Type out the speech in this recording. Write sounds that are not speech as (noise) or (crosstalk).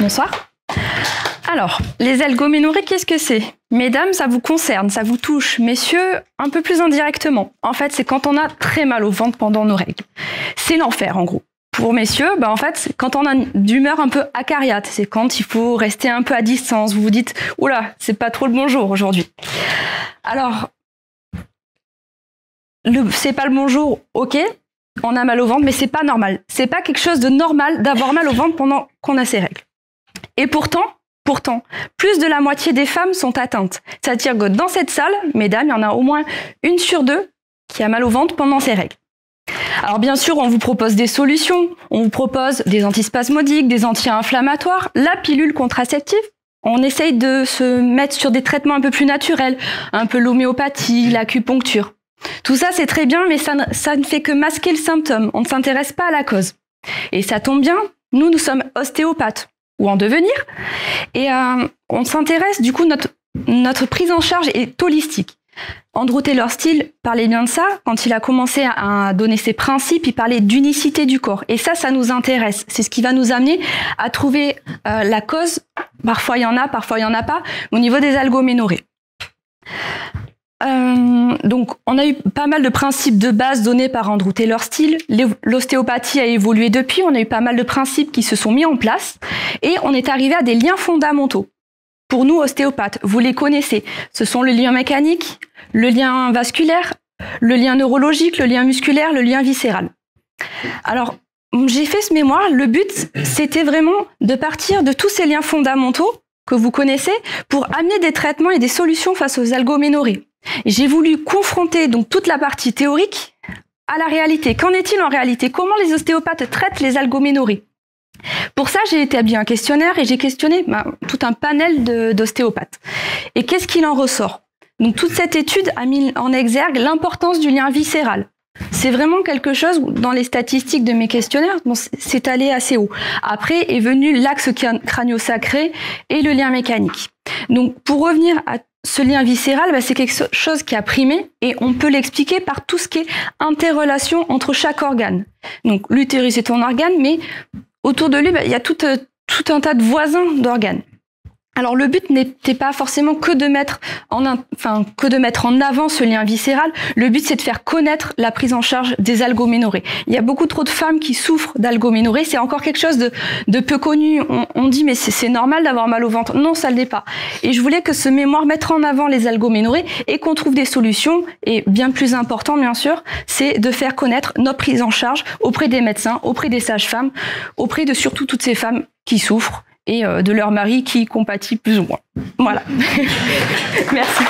Bonsoir. Alors, les algoménorrhées, qu'est-ce que c'est? Mesdames, ça vous concerne, ça vous touche. Messieurs, un peu plus indirectement. En fait, c'est quand on a très mal au ventre pendant nos règles. C'est l'enfer, en gros. Pour messieurs, bah en fait, quand on a d'humeur un peu acariate, c'est quand il faut rester un peu à distance. Vous vous dites, oula, c'est pas trop le bonjour aujourd'hui. Alors, c'est pas le bonjour, ok, on a mal au ventre, mais c'est pas normal. C'est pas quelque chose de normal d'avoir mal au ventre pendant qu'on a ses règles. Et pourtant, pourtant, plus de la moitié des femmes sont atteintes. C'est-à-dire que dans cette salle, mesdames, il y en a au moins une sur deux qui a mal au ventre pendant ses règles. Alors bien sûr, on vous propose des solutions. On vous propose des antispasmodiques, des anti-inflammatoires, la pilule contraceptive. On essaye de se mettre sur des traitements un peu plus naturels, un peu l'homéopathie, l'acupuncture. Tout ça, c'est très bien, mais ça ne, ça ne fait que masquer le symptôme. On ne s'intéresse pas à la cause. Et ça tombe bien, nous, nous sommes ostéopathes ou en devenir? Et euh, on s'intéresse, du coup, notre, notre prise en charge est holistique. Andrew Taylor Steele parlait bien de ça. Quand il a commencé à donner ses principes, il parlait d'unicité du corps. Et ça, ça nous intéresse. C'est ce qui va nous amener à trouver euh, la cause. Parfois, il y en a, parfois, il y en a pas. Au niveau des algoménorrhées. Euh, donc, on a eu pas mal de principes de base donnés par Andrew Taylor Steele. L'ostéopathie a évolué depuis. On a eu pas mal de principes qui se sont mis en place et on est arrivé à des liens fondamentaux. Pour nous, ostéopathes, vous les connaissez. Ce sont le lien mécanique, le lien vasculaire, le lien neurologique, le lien musculaire, le lien viscéral. Alors, j'ai fait ce mémoire. Le but, c'était vraiment de partir de tous ces liens fondamentaux que vous connaissez pour amener des traitements et des solutions face aux algoménorrhées. J'ai voulu confronter donc toute la partie théorique à la réalité. Qu'en est-il en réalité? Comment les ostéopathes traitent les algoménorrhées pour ça, j'ai établi un questionnaire et j'ai questionné ben, tout un panel d'ostéopathes. Et qu'est-ce qu'il en ressort? Donc toute cette étude a mis en exergue l'importance du lien viscéral. C'est vraiment quelque chose dans les statistiques de mes questionnaires, c'est allé assez haut. Après est venu l'axe crânio-sacré et le lien mécanique. Donc pour revenir à ce lien viscéral, bah, c'est quelque chose qui a primé et on peut l'expliquer par tout ce qui est interrelation entre chaque organe. Donc l'utérus est ton organe, mais autour de lui, bah, il y a tout, euh, tout un tas de voisins d'organes. Alors le but n'était pas forcément que de mettre en enfin que de mettre en avant ce lien viscéral. Le but c'est de faire connaître la prise en charge des algoménorrhées. Il y a beaucoup trop de femmes qui souffrent d'algoménorrhées. C'est encore quelque chose de, peu connu. On, dit mais c'est normal d'avoir mal au ventre. Non, ça ne l'est pas. Et je voulais que ce mémoire mette en avant les algoménorrhées et qu'on trouve des solutions. Et bien plus important bien sûr, c'est de faire connaître notre prise en charge auprès des médecins, auprès des sages-femmes, auprès de surtout toutes ces femmes qui souffrent et euh, de leur mari qui compatit plus ou moins. Voilà. (laughs) Merci.